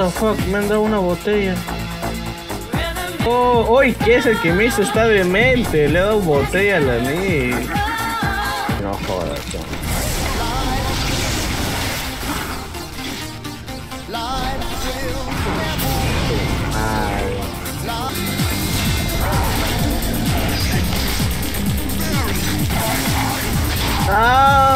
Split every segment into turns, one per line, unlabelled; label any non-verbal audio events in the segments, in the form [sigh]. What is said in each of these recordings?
the fuck, me han dado una botella. Oh, hoy ¿qué es el que me hizo está demente? Le he dado botella a la ni. No jodas. Ah.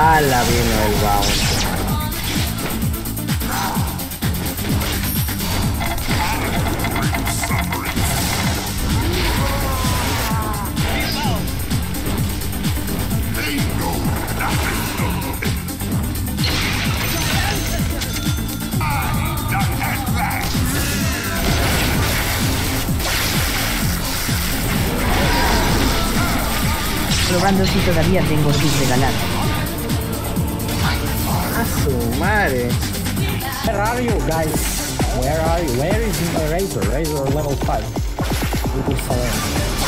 Ah, la vino el bounce.
Probando si todavía tengo sus regalados.
Su madre.
Where are you guys? Where are you? Where is my Razor? Razor level 5.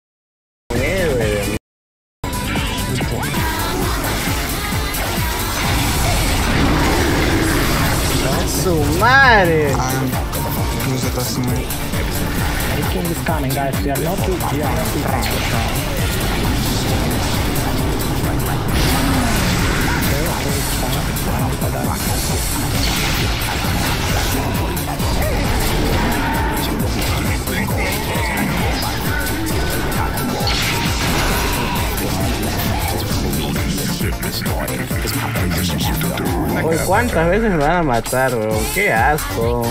coming, guys. We are not too.
Uy, ¿cuántas veces me van a matar, bro? Qué asco.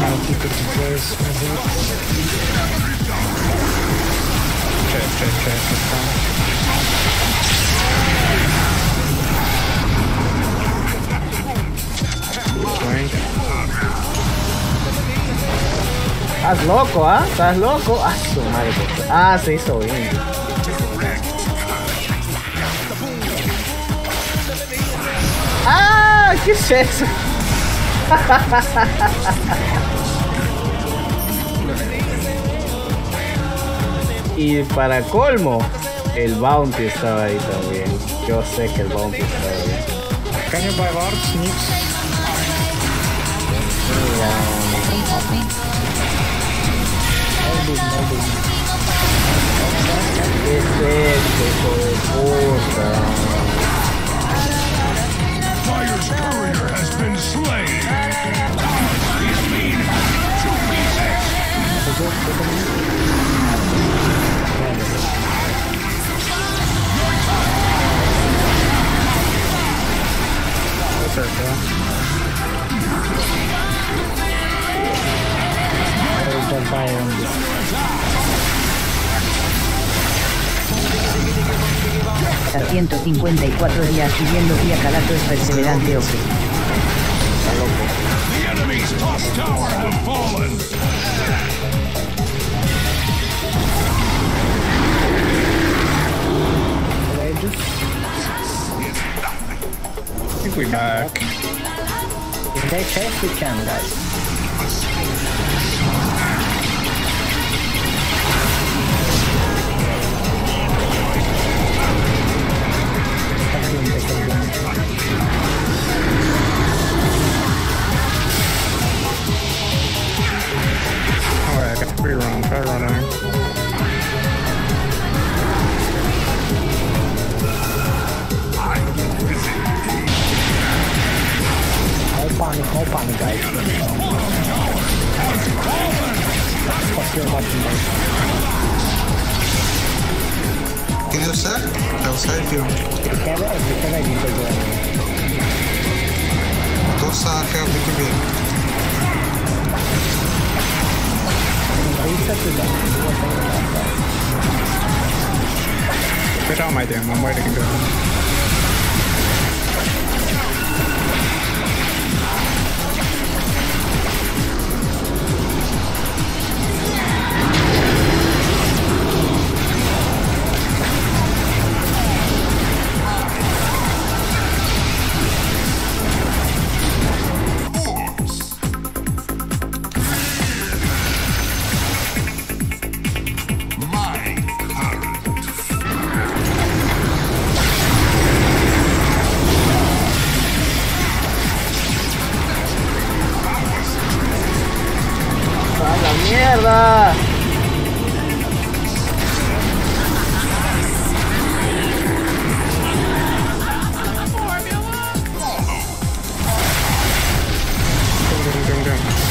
I'll keep it in place.
Estás loco, ¿ah? ¿Estás loco? Ah, su madre. Ah, se hizo bien. ¡Ah! ¿Qué es eso? [laughs] y para colmo, el bounty estaba ahí también. Yo sé que el bounty estaba ahí.
Can you buy?
Mira,
No
al
A 154 días siguiendo vía Calato es perseverante
o
I think we back.
Did they chase the cam guys?
Alright, I got free run. Try running.
No panic, no panic guys. Fuck your button guys.
Can you sir? I'll save you.
We have it, we have it, we can go.
Those are
Which on my damn! I'm waiting to go.
¡A la mierda!
Dum, dum, dum.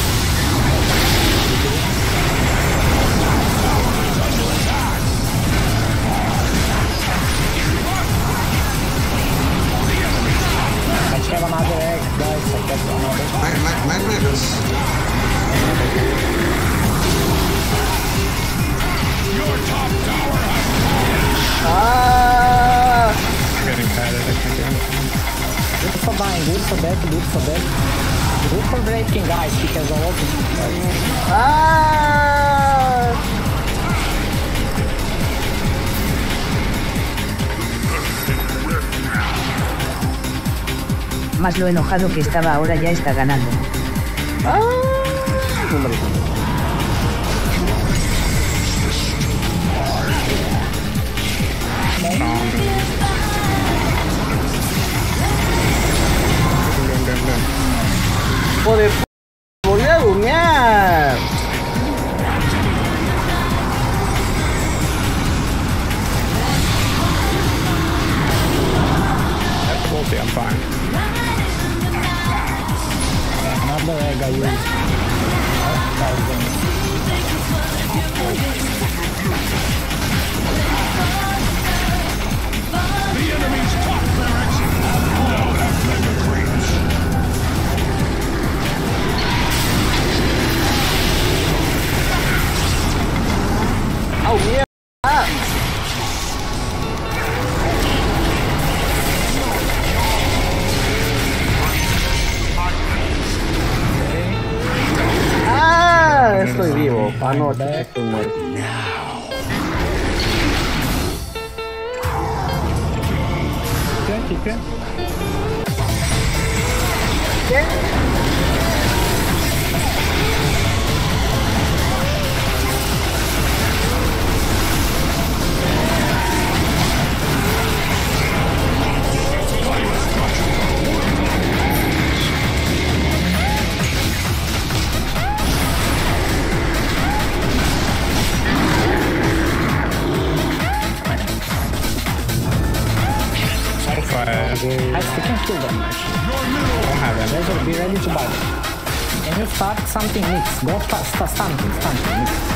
Dying, good for death, good for death. Good for breaking guys, because a lot of
¡Ah!
Más lo enojado que estaba ahora ya está ganando.
¡Ah! こで Estoy vivo. Ah, no, estoy muerto.
¿Qué? ¿Qué? ¿Qué?
¿Qué?
Something mix? Go something, something mix.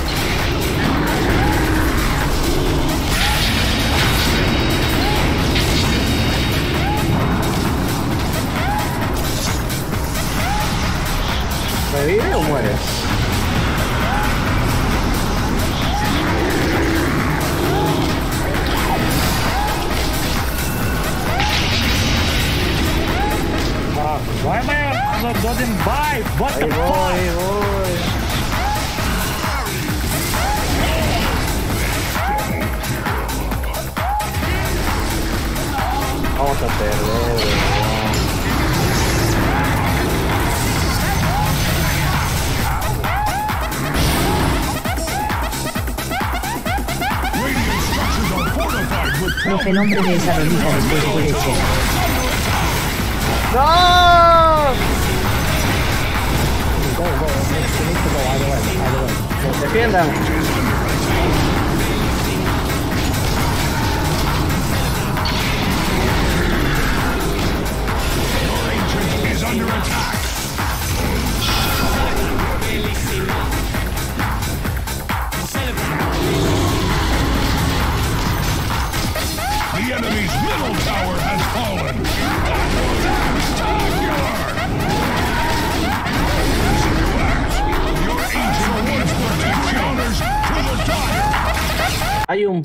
Guys, what the
voy,
fuck?
ahí voy. Vamos a perder,
de esa después puede ser.
¡No!
Go, go, need to go either way, either way.
Is under attack.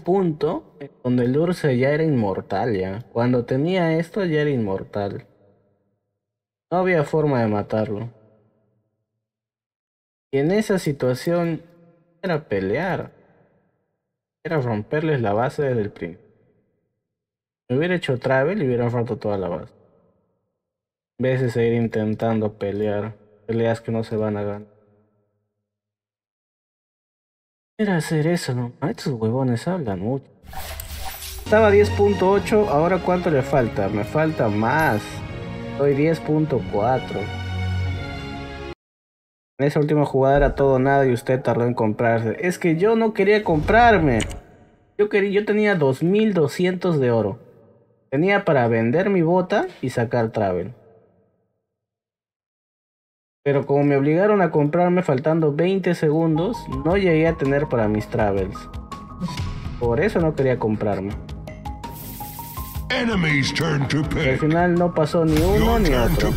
Punto donde el Ursa ya era inmortal ya. Cuando tenía esto ya era inmortal. No había forma de matarlo. Y en esa situación era pelear. Era romperles la base desde el principio. Me hubiera hecho travel y hubiera roto toda la base. En vez de seguir intentando pelear. Peleas que no se van a ganar. Era hacer eso, ¿no? Ah, Estos huevones hablan mucho. Estaba 10.8, ahora cuánto le falta? Me falta más. Estoy 10.4. En esa última jugada era todo nada y usted tardó en comprarse. Es que yo no quería comprarme. Yo, quería, yo tenía 2200 de oro. Tenía para vender mi bota y sacar travel. Pero como me obligaron a comprarme faltando 20 segundos, no llegué a tener para mis travels. Por eso no quería comprarme. Al final no pasó ni uno ni otro.